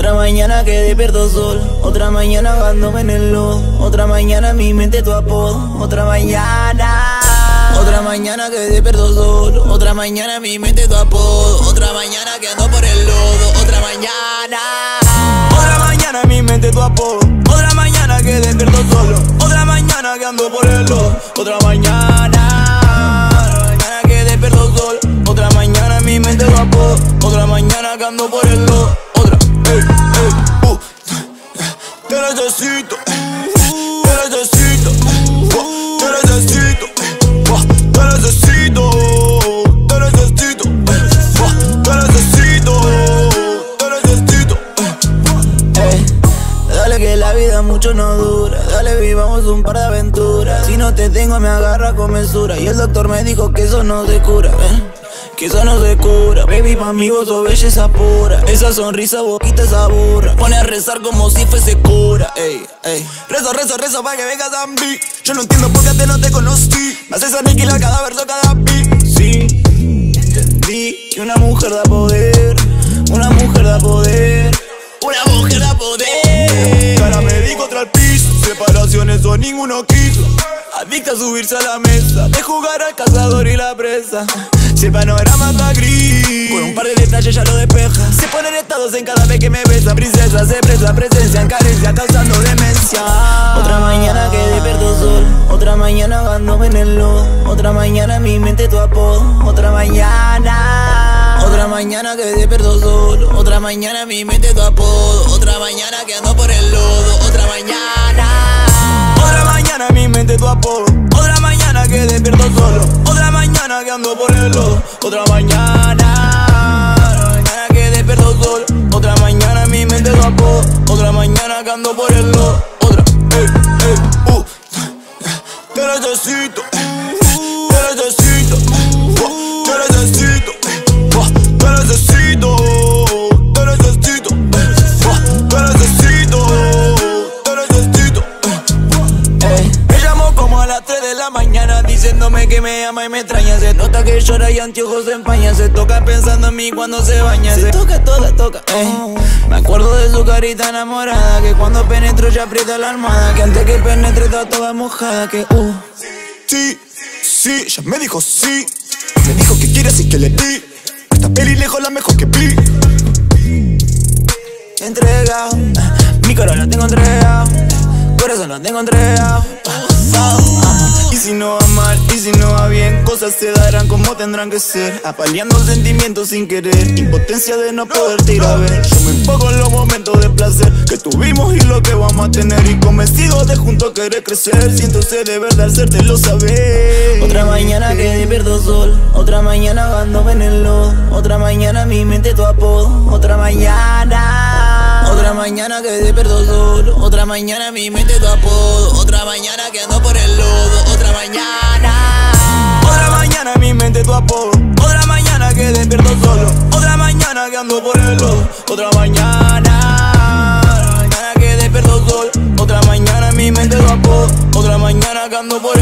Otra mañana que despierto sol, otra mañana ahogándome en el lodo, otra mañana mi mente tu apodo, otra mañana. Otra mañana que despierto sol, otra mañana mi mente tu apodo, otra mañana que ando por el lodo, otra mañana. Otra mañana mi mente tu apodo, otra mañana que despierto solo, otra mañana que ando por el lodo, otra mañana. Otra mañana que despierto sol, otra mañana mi mente tu apodo, otra mañana que ando por el lodo, necesito, te necesito, te necesito, te necesito, te necesito, te necesito, te necesito. Ey, Dale que la vida mucho no dura Dale vivamos un par de aventuras Si no te tengo me agarra con mesura Y el doctor me dijo que eso no se cura ¿eh? Que eso no se cura. Baby pa' mí vos sos belleza pura. Esa sonrisa boquita esa burra Pone a rezar como si fuese cura. Ey, ey. Rezo, rezo, rezo pa' que vengas a Yo no entiendo por qué antes no te conocí. Me haces aniquilar cada verso, cada beat. Sí, entendí que una mujer da poder. Una mujer da poder. Una mujer da poder. Cara me di contra el piso. Separaciones o ninguno quiso. Adicta a subirse a la mesa. De jugar al cazador y la presa Si el panorama está gris. Con un par de detalles ya lo despeja. Se ponen estados en cada vez que me besa. Princesa se presa presencia en carencia Causando demencia. Otra mañana que despierto sol. Otra mañana ahogándome en el lodo. Otra mañana mi mente tu apodo. Otra mañana. Otra mañana que despierto solo Otra mañana mi mente tu apodo. Otra mañana que ando por el lodo. Otra mañana. Otra mañana mi mente tu apodo. Otra mañana que despierto solo Otra que ando por el lodo Otra mañana mañana que despierto solo Otra mañana mi mente apodo Otra mañana que ando por el lodo Otra, ey, ey, uh Te necesito la mañana Diciéndome que me ama y me extraña Se nota que llora y anteojos se empaña Se toca pensando en mí cuando se baña Se toca toda, toca ey. Me acuerdo de su carita enamorada Que cuando penetro ya aprieta la almohada Que antes que penetre está toda mojada Que uh Sí, sí, ella me dijo sí. Me dijo que quiere así que le di. Esta peli lejos la mejor que vi. entregado Mi corazón lo tengo entregado Corazón lo tengo entregado ah. Y si no va mal, y si no va bien, cosas se darán como tendrán que ser. Apaleando sentimientos sin querer, impotencia de no poderte ir a ver. Yo me enfoco en los momentos de placer que tuvimos y lo que vamos a tener. Y convencido de juntos querer crecer, siento ser de verdad hacértelo saber. Otra mañana que despierto sol Otra mañana ahogándome en el lodo Otra mañana mi mente tu apodo Otra mañana Otra mañana que despierto sol Otra mañana mi mente tu apodo Otra mañana que ando por el lodo Otra mañana Otra mañana mi mente tu apodo. Otra mañana que despierto solo. Otra mañana que ando por el lodo. Otra mañana Otra mañana que despierto sol Otra mañana mi mente tu apodo Otra mañana que ando por